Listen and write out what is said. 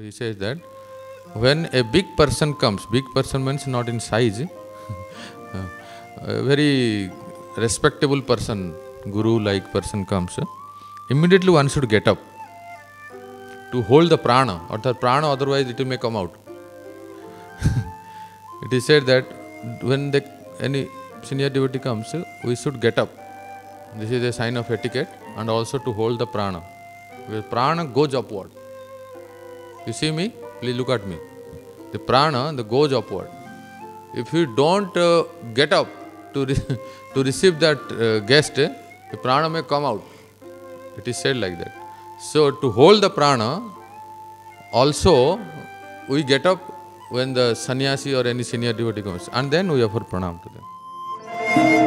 he says that when a big person comes, big person means not in size, a very respectable person, guru like person comes, immediately one should get up to hold the prana, or the prana, otherwise it may come out. it is said that when the, any senior devotee comes, we should get up. This is a sign of etiquette and also to hold the prana. Because prana goes upward. You see me? Please look at me. The prana the goes upward. If you don't uh, get up to, re to receive that uh, guest, the prana may come out. It is said like that. So, to hold the prana, also we get up when the sannyasi or any senior devotee comes and then we offer pranam to them.